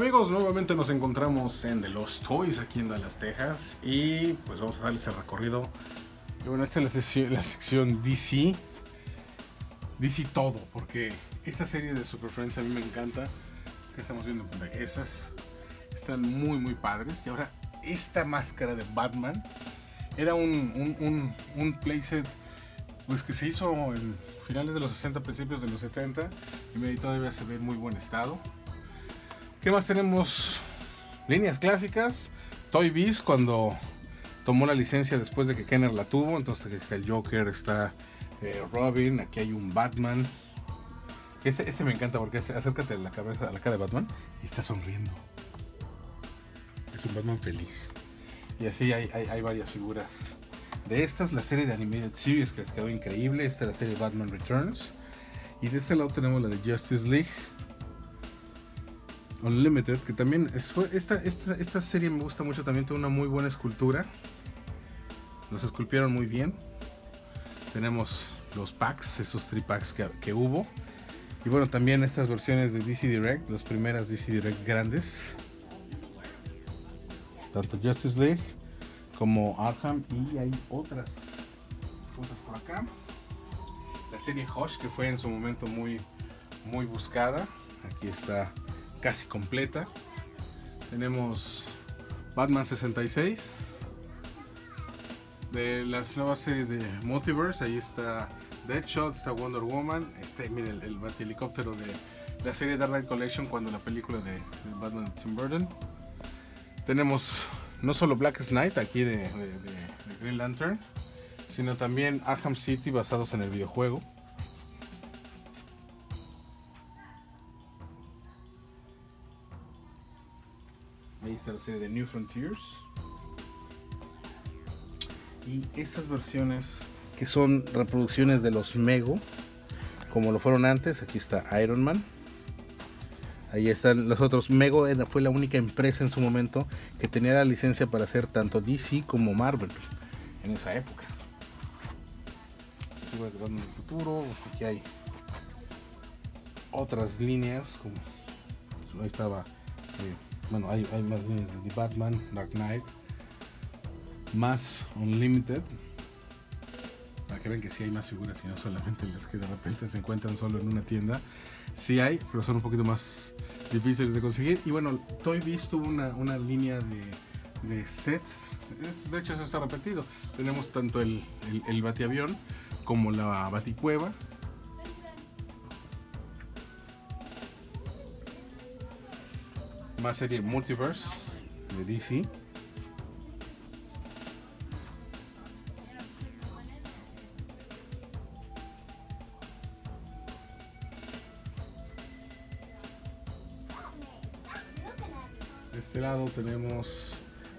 amigos, nuevamente nos encontramos en The Lost Toys aquí en Dallas, Texas y pues vamos a darles el recorrido. Y bueno, esta es la sección, DC. DC todo, porque esta serie de Super Friends a mí me encanta. Que estamos viendo esas están muy muy padres. Y ahora esta máscara de Batman era un, playset pues que se hizo en finales de los 60, principios de los 70 y todavía se ve en muy buen estado. ¿Qué más tenemos? Líneas clásicas. Toy Biz cuando tomó la licencia después de que Kenner la tuvo. Entonces está el Joker, está eh, Robin, aquí hay un Batman. Este, este me encanta porque acércate a la cabeza, a la cara de Batman y está sonriendo. Es un Batman feliz. Y así hay, hay, varias figuras. De estas, la serie de Animated Series que les quedó increíble. Esta es la serie Batman Returns. Y de este lado tenemos la de Justice League. Unlimited, que también es, esta, esta, esta, serie me gusta mucho, también tiene una muy buena escultura. Nos esculpieron muy bien. Tenemos los packs, esos tripacks que, que hubo. Y bueno, también estas versiones de DC Direct, las primeras DC Direct grandes. Tanto Justice League como Arkham y hay otras cosas por acá. La serie Hush que fue en su momento muy, muy buscada. Aquí está casi completa. Tenemos Batman 66. De las nuevas series de Multiverse, ahí está Deadshot, está Wonder Woman. Este, miren, el, el helicóptero de la serie Dark Knight Collection cuando la película de, Batman de Tim Burton. Tenemos no solo Black Knight aquí de, de Green Lantern, sino también Arkham City basados en el videojuego. Está la serie de New Frontiers. Y estas versiones que son reproducciones de los Mego, como lo fueron antes, aquí está Iron Man. Ahí están los otros. Mego fue la única empresa en su momento que tenía la licencia para hacer tanto DC como Marvel en esa época. en el futuro, aquí hay otras líneas, como ahí estaba eh, bueno, hay, más líneas de Batman, Dark Knight, más Unlimited. Para que vean que sí hay más figuras y no solamente las que de repente se encuentran solo en una tienda. Sí hay, pero son un poquito más difíciles de conseguir. Y bueno, Toy Biz tuvo una, línea de, sets. de hecho, eso está repetido. Tenemos tanto el, el, el batiavión como la baticueva más serie Multiverse de DC. De este lado tenemos,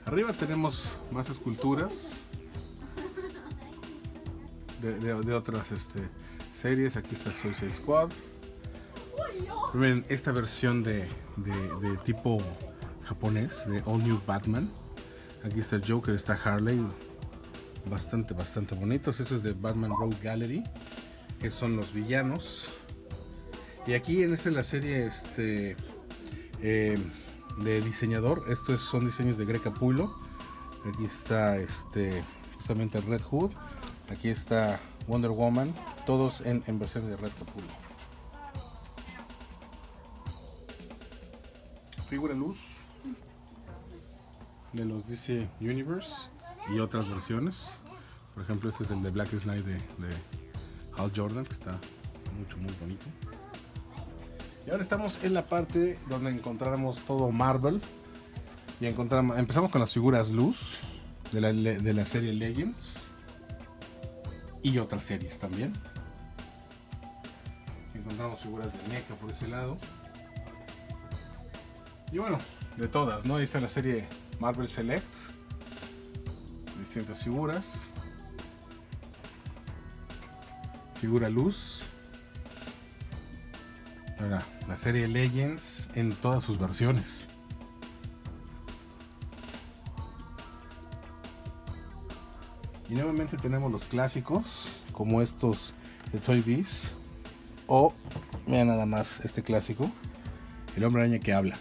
arriba tenemos más esculturas de, otras este, series. Aquí está Suicide Squad. Miren, esta versión de, tipo japonés, de All New Batman. Aquí está el Joker, está Harley. Bastante, bastante bonitos. Eso es de Batman Road Gallery, que son los villanos. Y aquí en esta es la serie este, eh, de diseñador. Estos son diseños de Greg Capullo. Aquí está este, justamente Red Hood. Aquí está Wonder Woman. Todos en, en versión de Red Capullo. Figura luz de los DC Universe y otras versiones. Por ejemplo, este es el de Black Slide de, Hal Jordan, que está mucho, muy bonito. Y ahora estamos en la parte donde encontramos todo Marvel. Y encontramos, empezamos con las figuras luz de la, de la serie Legends y otras series también. Encontramos figuras de NECA por ese lado. Y bueno, de todas, ¿no? Ahí está la serie Marvel Select. Distintas figuras. Figura luz. Ahora, la serie Legends en todas sus versiones. Y nuevamente tenemos los clásicos, como estos de Toy Biz. O, vean nada más este clásico, el hombre araña que habla.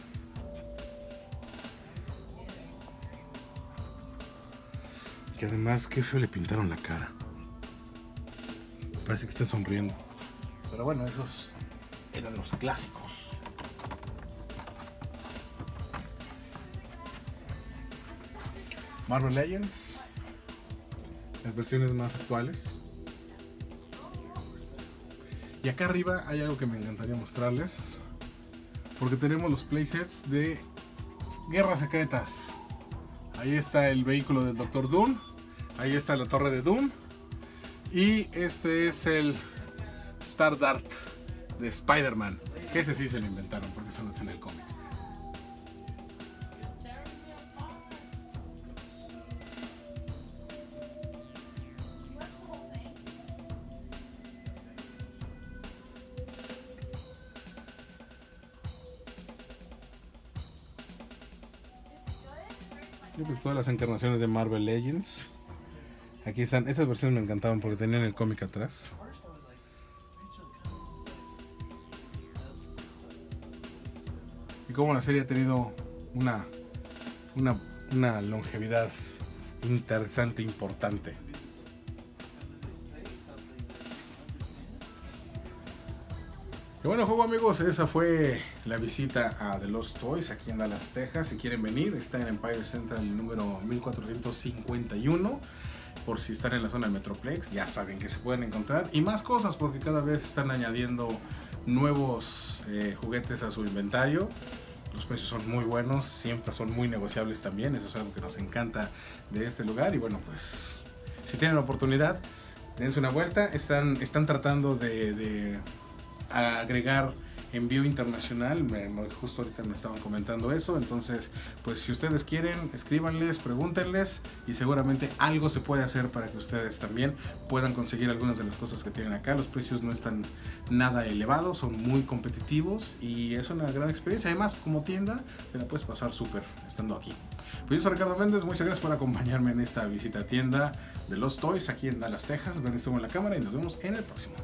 Que además, qué feo le pintaron la cara. Parece que está sonriendo. Pero bueno, esos eran los clásicos. Marvel Legends. Las versiones más actuales. Y acá arriba hay algo que me encantaría mostrarles. Porque tenemos los playsets de Guerras Secretas. Ahí está el vehículo del Doctor Doom. Ahí está la torre de Doom. Y este es el Star Dart de Spider-Man. Que ese sí se lo inventaron porque eso no está en el cómic. Que todas las encarnaciones de Marvel Legends. Aquí están, esas versiones me encantaban porque tenían el cómic atrás. Y como la serie ha tenido una, una, una longevidad interesante, importante. Y bueno, juego amigos, esa fue la visita a The Lost Toys aquí en Dallas, Texas. Si quieren venir, está en Empire Central número 1451. Por si están en la zona de Metroplex, ya saben que se pueden encontrar. Y más cosas, porque cada vez están añadiendo nuevos eh, juguetes a su inventario. Los precios son muy buenos, siempre son muy negociables también. Eso es algo que nos encanta de este lugar. Y bueno, pues si tienen la oportunidad, dense una vuelta. Están, están tratando de, de agregar envío internacional, me, justo ahorita me estaban comentando eso, entonces pues si ustedes quieren, escríbanles, pregúntenles y seguramente algo se puede hacer para que ustedes también puedan conseguir algunas de las cosas que tienen acá, los precios no están nada elevados, son muy competitivos y es una gran experiencia, además como tienda te la puedes pasar súper estando aquí. Pues yo soy Ricardo Méndez, muchas gracias por acompañarme en esta visita a tienda de los Toys aquí en Dallas, Texas, ven en la cámara y nos vemos en el próximo.